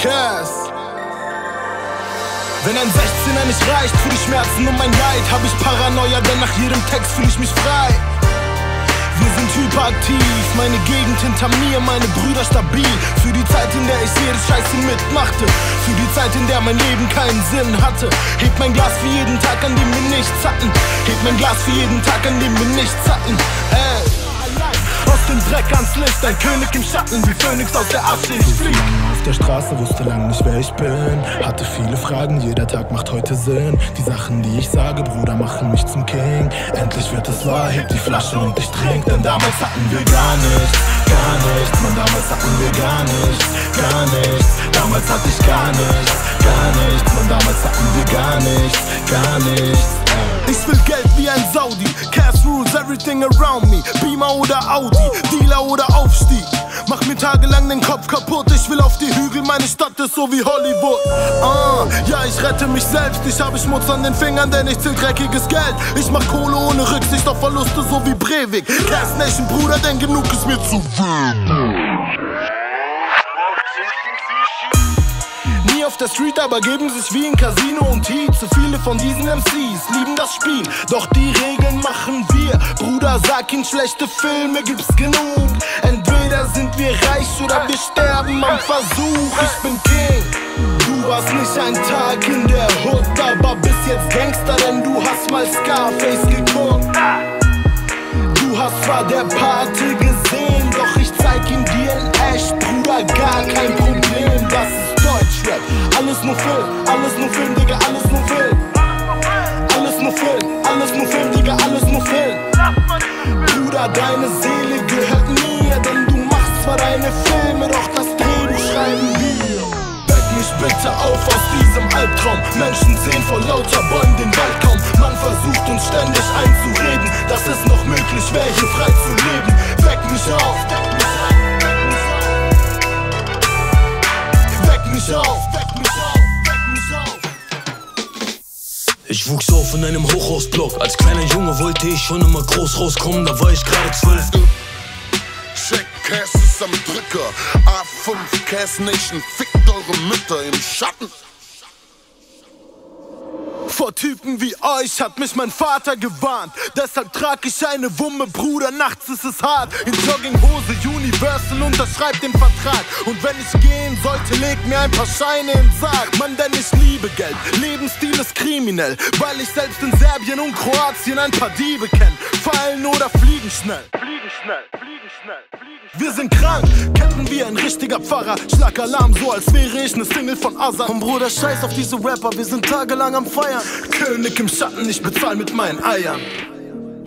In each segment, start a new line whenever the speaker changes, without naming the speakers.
Cass. Wenn ein 16er nicht reicht für die Schmerzen und mein Leid, hab ich Paranoia, denn nach jedem Text fühle ich mich frei. Wir sind hyperaktiv, meine Gegend hinter mir, meine Brüder stabil. Für die Zeit, in der ich jede Scheiße mitmachte. Für die Zeit, in der mein Leben keinen Sinn hatte. Hebt mein Glas für jeden Tag, an dem wir nichts hatten. Hebt mein Glas für jeden Tag, an dem wir nichts ein König im Schatten, wie Phönix aus der Asche, ich flieg
auf der Straße, wusste lang nicht, wer ich bin. Hatte viele Fragen, jeder Tag macht heute Sinn. Die Sachen, die ich sage, Bruder, machen mich zum King. Endlich wird es wahr, heb die Flasche und ich trink. Denn damals hatten wir gar nichts, gar nichts. Man, damals hatten wir gar nichts, gar nichts. Damals hatte ich gar nichts, gar nichts. Man, damals hatten wir gar nichts, gar nichts.
Ich will Geld wie ein Saudi. Cash rules everything around me. Beamer oder Audi, Dealer oder Aufstieg. Mach mir tagelang den Kopf kaputt. Ich will auf die Hügel, meine Stadt ist so wie Hollywood. Ah, ja, ich rette mich selbst. Ich habe Schmutz an den Fingern, denn ich zähl dreckiges Geld. Ich mach Kohle ohne Rücksicht auf Verluste, so wie Breivik. Cash Nation, Bruder, denn genug ist mir zu viel. Der Street, aber geben sich wie in Casino und Heat. Zu viele von diesen MCs lieben das Spiel, doch die Regeln machen wir. Bruder, sag ihnen, schlechte Filme gibt's genug. Entweder sind wir reich oder wir sterben am Versuch. Ich bin King. Du warst nicht ein Tag in der Hood, aber bis jetzt Gangster, denn du hast mal Scarface geguckt. Du hast zwar der Party gesehen, doch ich zeig ihn dir in echt, Bruder, gar kein Problem. Das ist Deutschrap. Alles nur Film, alles nur Film, Digga, alles nur Film. Alles nur Film, alles nur Film, Digga, alles nur Film. Bruder, deine Seele gehört mir, denn du machst zwar deine Filme, doch das Drehbuch schreiben wir. Weck mich bitte auf aus diesem Albtraum. Menschen sehen vor lauter Bäumen den Wald kaum. Man versucht uns ständig einzureden, dass es noch möglich wäre, hier frei zu leben.
In einem Hochhausblock. Als kleiner Junge wollte ich schon immer groß rauskommen, da war ich gerade zwölf.
Check, Cass ist am Drücker. A5 Cass Nation fickt eure Mütter im Schatten.
Vor Typen wie euch hat mich mein Vater gewarnt. Deshalb trag ich eine Wumme, Bruder, nachts ist es hart. In Jogginghose, Universal unterschreibt den Vertrag. Und wenn ich gehen sollte, leg mir ein paar Scheine ins Sarg. Mann, denn ich liebe Geld. Lebensstil ist kriminell, weil ich selbst in Serbien und Kroatien ein paar Diebe kenn. Fallen oder fliegen schnell. Fliegen schnell, fliegen schnell, fliegen schnell. Wir sind krank, kämpfen wie ein richtiger Pfarrer. Schlag Alarm, so als wäre ich ne Single von Asa. Und Bruder, scheiß auf diese Rapper, wir sind tagelang am Feiern. König im Schatten, ich bezahl mit meinen Eiern.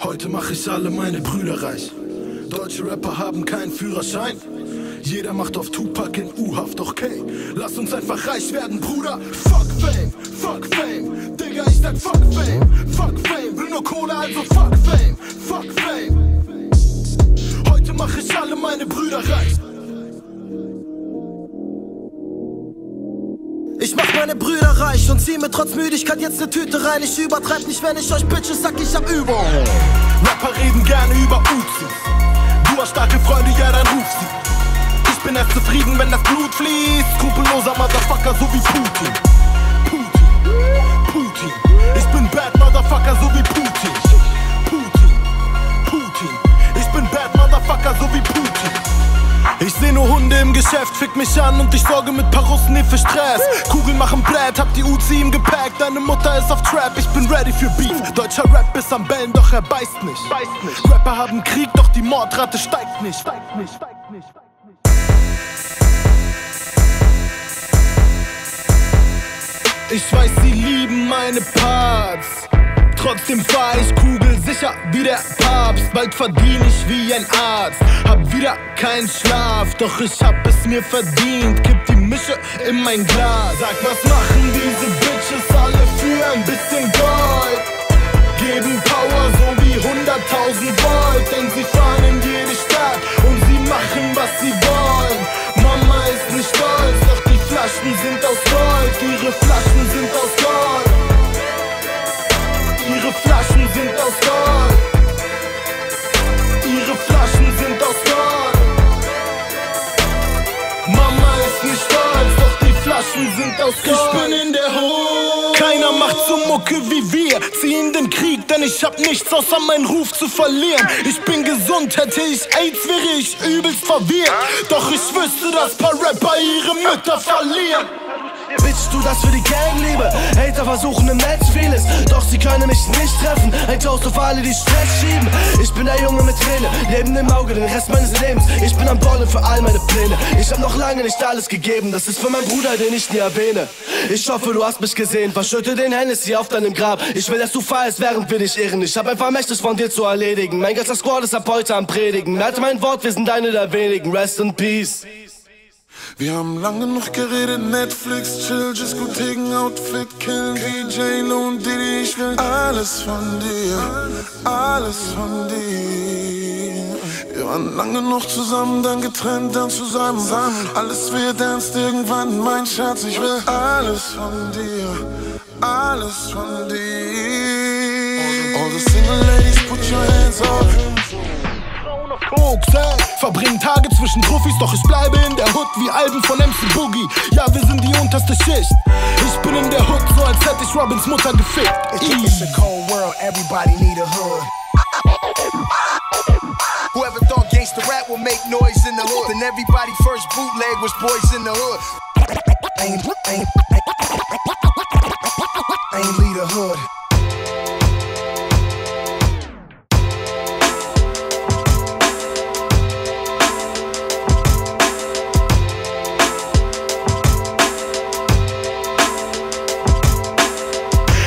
Heute mach ich alle meine Brüder reich. Deutsche Rapper haben keinen Führerschein. Jeder macht auf Tupac in U-Haft, okay. Lass uns einfach reich werden, Bruder. Fuck Fame, fuck Fame. Digga, ich sag fuck Fame, fuck Fame. Will nur Kohle, also fuck Fame, fuck Fame. Heute mach ich alle meine Brüder reich. Meine Brüder reich und zieh mir trotz Müdigkeit jetzt ne Tüte rein. Ich übertreib nicht, wenn ich euch Bitches sag, ich hab Übung. Rapper reden gerne über Uzis. Du hast starke Freunde, ja, dann ruf sie. Ich bin erst zufrieden, wenn das Blut fließt. Skrupelloser Motherfucker, so wie Putin. Putin, Putin. Ich bin Bad Motherfucker, so wie Putin. Putin, Putin. Ich bin Bad Motherfucker, so wie Putin. Ich seh nur Hunde im Geschäft, fick mich an und ich sorge mit paar Russen nie für Stress. Kugeln machen Brett, hab die Uzi im Gepäck, deine Mutter ist auf Trap, ich bin ready für Beef. Deutscher Rap ist am Bellen, doch er beißt nicht. Beißt nicht. Rapper haben Krieg, doch die Mordrate steigt nicht. Steigt nicht, steigt nicht, steigt nicht. Ich weiß, sie lieben meine Parts. Trotzdem fahr ich kugelsicher wie der Papst. Bald verdien ich wie ein Arzt. Hab wieder keinen Schlaf, doch ich hab es mir verdient. Kipp die Mische in mein Glas. Sag, was machen diese Bitches alle für ein bisschen Gold? Geben sind ausgestattet. Ich bin in der Hood. Keiner macht so Mucke wie wir. Zieh in den Krieg, denn ich hab nichts außer meinen Ruf zu verlieren. Ich bin gesund, hätte ich AIDS, wäre ich übelst verwirrt. Doch ich wüsste, dass paar Rapper ihre Mütter verlieren.
Bitch, du das für die Gangliebe. Hater versuchen im Netz vieles, doch sie können mich nicht treffen. Ein Toast auf alle, die Stress schieben. Ich bin der Junge mit Träne, Leben im Auge den Rest meines Lebens. Ich bin am Ballen für all meine Pläne. Ich hab noch lange nicht alles gegeben, das ist für meinen Bruder, den ich nie erwähne. Ich hoffe, du hast mich gesehen, verschütte den Hennessy auf deinem Grab. Ich will, dass du feierst, während wir dich ehren. Ich hab ein Vermächtnis von dir zu erledigen. Mein ganzer Squad ist ab heute am Predigen. Merke mein Wort, wir sind deine der wenigen. Rest in Peace.
Wir haben lange noch geredet, Netflix, Chill, Diskotheken, Outfit, Kill, DJ, Lo und Diddy, ich will alles von dir, alles von dir. Wir waren lange noch zusammen, dann getrennt, dann zusammen. Alles wird ernst irgendwann, mein Schatz, ich will alles von dir, alles von dir. All the single ladies, put your hands up.
Hey. Verbringen Tage zwischen Profis, doch ich bleibe in der Hood wie Alben von MC Boogie. Ja, wir sind die unterste Schicht. Ich bin in der Hood, so als hätte ich Robins Mutter gefickt.
It's, a cold world, everybody need a hood. Whoever thought gangsta rap would make noise in the hood, then everybody first bootleg was boys in the hood. Ain't, ain't, ain't lead a hood.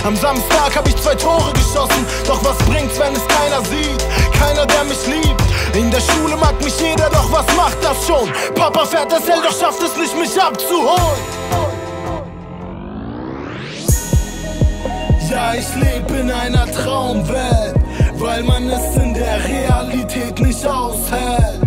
Am Samstag hab ich zwei Tore geschossen. Doch was bringt's, wenn es keiner sieht? Keiner, der mich liebt. In der Schule mag mich jeder, doch was macht das schon? Papa fährt das L, doch schafft es nicht, mich abzuholen. Ja, ich lebe in einer Traumwelt, weil man es in der Realität nicht aushält.